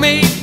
made